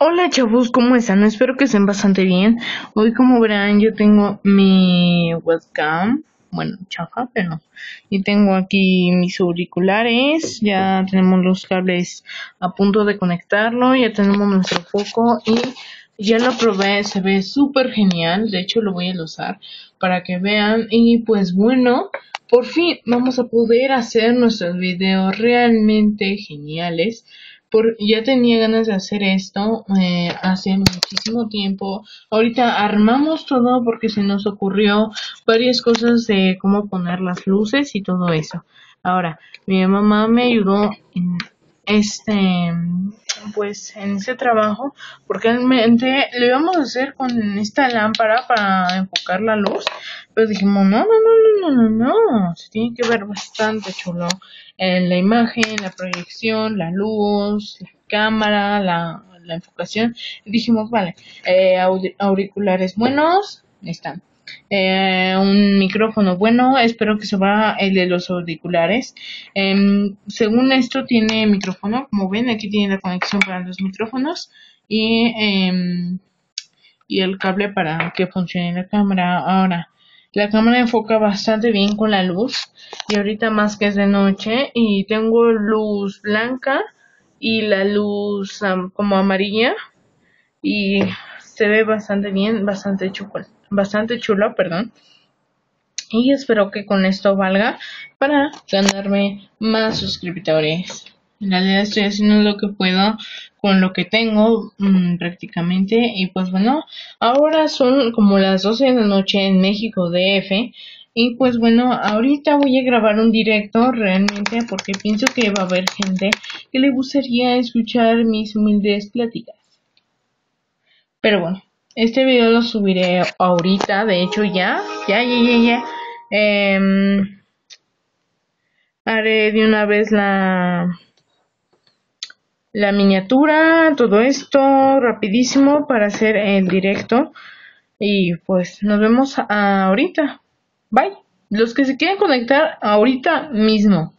Hola chavos, ¿cómo están? Espero que estén bastante bien. Hoy como verán yo tengo mi webcam, bueno, chafa, pero. Y tengo aquí mis auriculares, ya tenemos los cables a punto de conectarlo, ya tenemos nuestro foco y ya lo probé, se ve súper genial, de hecho lo voy a usar para que vean y pues bueno, por fin vamos a poder hacer nuestros videos realmente geniales ya tenía ganas de hacer esto eh, hace muchísimo tiempo. Ahorita armamos todo porque se nos ocurrió varias cosas de cómo poner las luces y todo eso. Ahora, mi mamá me ayudó en este, pues, en ese trabajo, porque realmente lo íbamos a hacer con esta lámpara para enfocar la luz, pero dijimos, no, no, no, no, no, no, no, se tiene que ver bastante chulo en la imagen, la proyección, la luz, la cámara, la, enfocación. Dijimos, vale, eh, auriculares buenos, están. Eh, un micrófono bueno, espero que se va el de los auriculares. Em, según esto tiene micrófono, como ven aquí tiene la conexión para los micrófonos y, em, y el cable para que funcione la cámara. Ahora, la cámara enfoca bastante bien con la luz y ahorita más que es de noche y tengo luz blanca y la luz como amarilla y se ve bastante bien, bastante chulo, bastante chulo, perdón. Y espero que con esto valga para ganarme más suscriptores. En realidad estoy haciendo lo que puedo con lo que tengo mm, prácticamente. Y pues bueno, ahora son como las 12 de la noche en México DF. Y pues bueno, ahorita voy a grabar un directo realmente porque pienso que va a haber gente que le gustaría escuchar mis humildes pláticas. Pero bueno, este video lo subiré ahorita, de hecho ya, ya, ya, ya, ya. Em, haré de una vez la la miniatura, todo esto rapidísimo para hacer el directo. Y pues nos vemos ahorita. Bye. Los que se quieren conectar ahorita mismo.